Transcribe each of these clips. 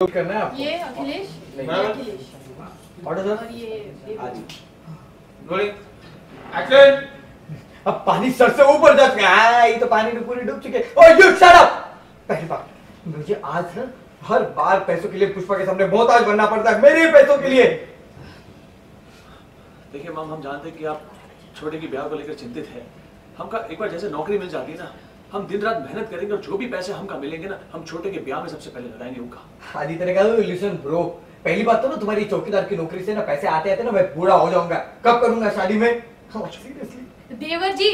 करना है आपको ये अखिलेश? अखिलेश। ऑर्डर और ये आज। एक्शन अब पानी सर से ऊपर जा चुका है। ये तो पानी में पूरी डूब चुके। ओ यू शट अप पहली बात मुझे आज ना हर बार पैसों के लिए पुष्पा के सामने मोहताज बनना पड़ता है मेरे पैसों के लिए। देखिए मैम हम जानते हैं कि आप छोटे की ब्याह को लेकर चिंतित है। हमका एक बार जैसे नौकरी मिल जाती है ना हम दिन रात मेहनत करेंगे और जो भी पैसे हमका मिलेंगे ना हम छोटे के ब्याह में सबसे पहले लगाएँगे उनका। आदि तरह का लिसन ब्रो पहली बात तो ना तुम्हारी चौकीदार की नौकरी से ना पैसे आते आते ना मैं बूढ़ा हो जाऊँगा। कब करूँगा शादी में? देवर जी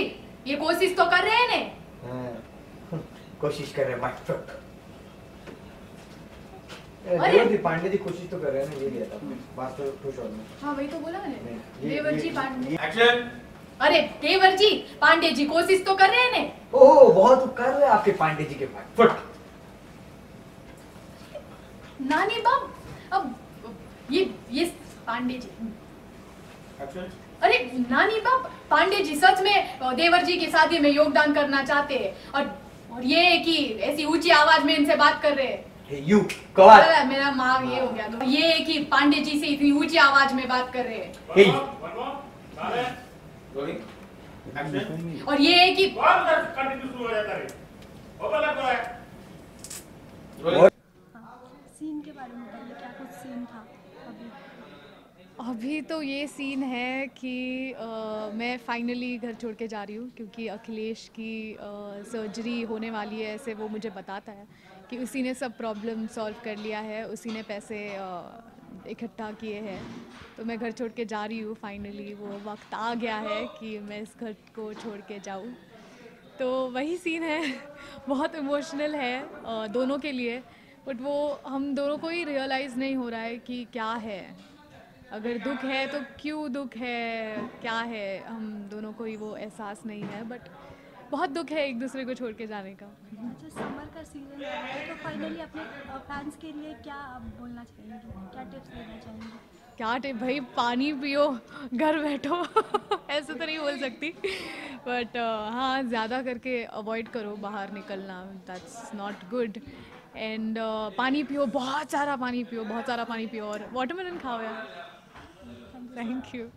ये कोशिश तो कर रहे हैं ने कोशिश कर रहे हैं जी पांडे जी कोशिश तो कर रहे हैं ना ये लिया था बात तो खुश हो हाँ वही तो बोला मैंने। देवर जी पांडे। एक्शन अरे देवर जी पांडे जी कोशिश तो कर रहे हैं ने। ओह बहुत उपकार है आपके पांडे जी के पास। फट। नानी बाप अब ये ये पांडे जी अरे नानी बाप पांडे जी सच में देवर जी की शादी में योगदान करना चाहते हैं। और और ये है कि ऐसी ऊँची आवाज़ में इनसे बात कर रहे हैं। यू कवार मेरा माँ ये हो गया। तो ये है कि पांडे जी से इतनी ऊँची आवाज़ में बात कर रहे हैं। हे रोलिंग और ये है कि बहुत उधर कंटिन्यू शुरू हो जाता है। ओवरलैप हो रहा है। रोलिंग सीन के बारे में बताइए क्या कुछ सीन था अभी? अभी तो ये सीन है कि अ, मैं फाइनली घर छोड़ के जा रही हूँ क्योंकि अखिलेश की सर्जरी होने वाली है ऐसे वो मुझे बताता है कि उसी ने सब प्रॉब्लम सॉल्व कर लिया है उसी ने पैसे इकट्ठा किए हैं। तो मैं घर छोड़ के जा रही हूँ फाइनली वो वक्त आ गया है कि मैं इस घर को छोड़ के जाऊँ। तो वही सीन है, बहुत इमोशनल है दोनों के लिए। बट वो हम दोनों को ही रियलाइज़ नहीं हो रहा है कि क्या है। अगर दुख है तो क्यों दुख है, क्या है, हम दोनों को ही वो एहसास नहीं है। बट बहुत दुख है एक दूसरे को छोड़ के जाने का। का सीज़न आ रहा है तो फाइनली अपने फैंस के लिए क्या आप बोलना चाहेंगे? क्या टिप्स देना चाहेंगे? क्या टिप? भाई पानी पियो घर बैठो। ऐसे तो नहीं बोल सकती। बट uh, हाँ ज़्यादा करके अवॉइड करो बाहर निकलना। दैट्स नॉट गुड एंड पानी पियो बहुत सारा पानी पियो बहुत सारा पानी पियो। और वाटरमेलन खाओ यार। Thank you